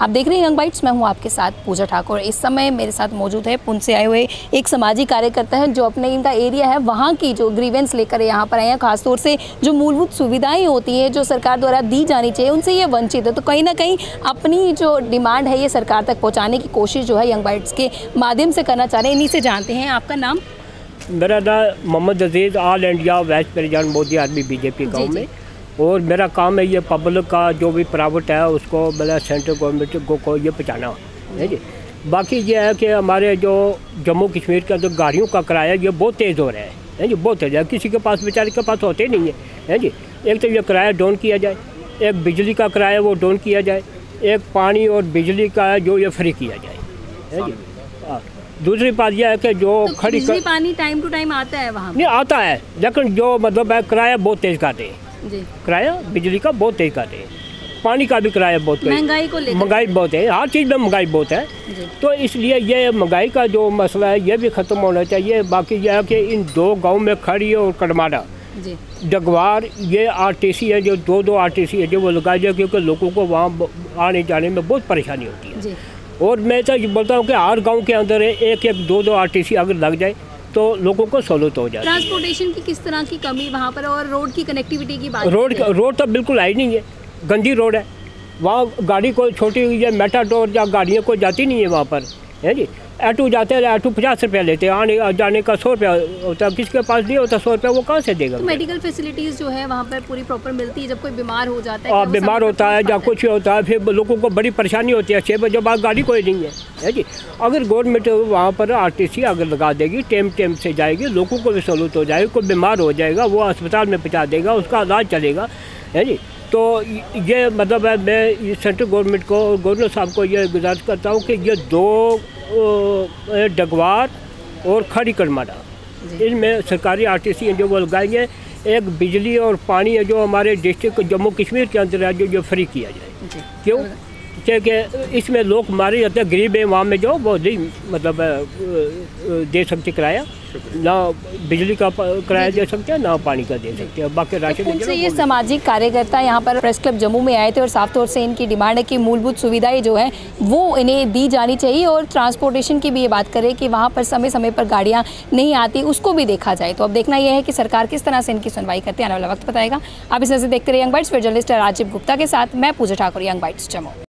आप देख रहे हैं यंग बाइट्स मैं हूँ आपके साथ पूजा ठाकुर। इस समय मेरे साथ मौजूद है पुंछ से आए हुए एक सामाजिक कार्यकर्ता हैं जो अपने इनका एरिया है वहाँ की जो ग्रीवेंस लेकर यहाँ पर आए हैं खासतौर से जो मूलभूत सुविधाएँ होती हैं जो सरकार द्वारा दी जानी चाहिए उनसे ये वंचित है। तो कहीं ना कहीं अपनी जो डिमांड है ये सरकार तक पहुँचाने की कोशिश जो है यंग बाइट्स के माध्यम से करना चाह रहे हैं। इन्हीं से जानते हैं आपका नाम? मेरा नाम Mohammad Aziz all India vice president Modi army BJP गाँव में। और मेरा काम है ये पब्लिक का जो भी प्राइवेट है उसको मतलब सेंट्रल गवर्नमेंट को, को ये पहुँचाना। है जी? बाकी ये है कि हमारे जो जम्मू कश्मीर का जो गाड़ियों का किराया ये बहुत तेज़ हो रहा है। है जी? बहुत तेज़ है। किसी के पास बेचारे के पास होते नहीं है। है जी? एक तो ये किराया डाउन किया जाए एक बिजली का किराया वो डाउन किया जाए एक पानी और बिजली का जो ये फ्री किया जाए। है जी? हाँ। दूसरी बात यह है कि जो तो खड़ी बिजली कर... पानी टाइम टू टाइम आता है वहाँ नहीं आता है लेकिन जो मतलब है किराया बहुत तेज़ करते हैं किराया बिजली का बहुत तेज करते हैं। पानी का भी किराया बहुत महँगाई को लेकर। महँगाई बहुत है। हर चीज़ में महँगाई बहुत है। तो इसलिए ये महँगाई का जो मसला है ये भी ख़त्म होना चाहिए। बाकी यह है कि इन दो गाँव में खड़ी और कड़माड़ा। जी। जगवार ये आरटीसी है जो दो दो आरटीसी है जो वो लगाई जाए क्योंकि लोगों को वहाँ आने जाने में बहुत परेशानी होती है। जी। और मैं तो ये बोलता हूँ कि हर गाँव के अंदर एक एक दो दो आरटीसी अगर लग जाए तो लोगों को सहूलत हो जाए ट्रांसपोर्टेशन की किस तरह की कमी वहाँ पर और रोड की कनेक्टिविटी की बात रोड रोड तो बिल्कुल आई नहीं है। गंदी रोड है। वहाँ गाड़ी को छोटी ये मेटाडोर या गाड़ियाँ कोई जाती नहीं है वहाँ पर। है जी? ऑटो जाते हैं ऑटो पचास रुपया लेते हैं। आने जाने का सौ रुपया होता है। किसके पास नहीं होता सौ रुपया वो कहाँ से देगा तो मेडिकल फैसिलिटीज़ जो है वहाँ पर पूरी प्रॉपर मिलती है। जब कोई बीमार हो जाता है और बीमार होता है या कुछ होता है फिर लोगों को बड़ी परेशानी होती है। छः बजे बाद गाड़ी कोई नहीं है। है जी। अगर गवर्नमेंट वहाँ पर आरटीसी अगर लगा देगी टेम टेम से जाएगी लोगों को भी सहूलत हो जाएगी कोई बीमार हो जाएगा वो अस्पताल में पहुँचा देगा उसका इलाज चलेगा है जी। तो ये मतलब है मैं सेंट्रल गवर्नमेंट को और गवर्नर साहब को ये गुजारिश करता हूँ कि ये दो डगवार और खड़ी करमाड़ा इनमें सरकारी आर आरटीसी जो वो लगाएँगे एक बिजली और पानी है जो हमारे डिस्ट्रिक्ट जम्मू कश्मीर के अंदर है जो जो फ्री किया जाए। क्यों? क्योंकि इसमें लोग मारे जाते हैं गरीब है वहाँ में जो वो नहीं मतलब दे सकते किराया। ना बिजली का किराया दे सकते हैं ना पानी का दे सकते हैं। बाकी राशन वगैरह ये सामाजिक कार्यकर्ता यहाँ पर प्रेस क्लब जम्मू में आए थे और साफ़ तौर से इनकी डिमांड है कि मूलभूत सुविधाएँ जो है वो इन्हें दी जानी चाहिए और ट्रांसपोर्टेशन की भी ये बात करें कि वहाँ पर समय समय पर गाड़ियाँ नहीं आती उसको भी देखा जाए। तो अब देखना यह है कि सरकार किस तरह से इनकी सुनवाई करती है। आने वाला वक्त बताएगा। आप इस नज़र देखते रहे यंग बाइट्स फिर जर्नलिस्ट राजीव गुप्ता के साथ मैं पूजा ठाकुर यंग बाइट्स जम्मू।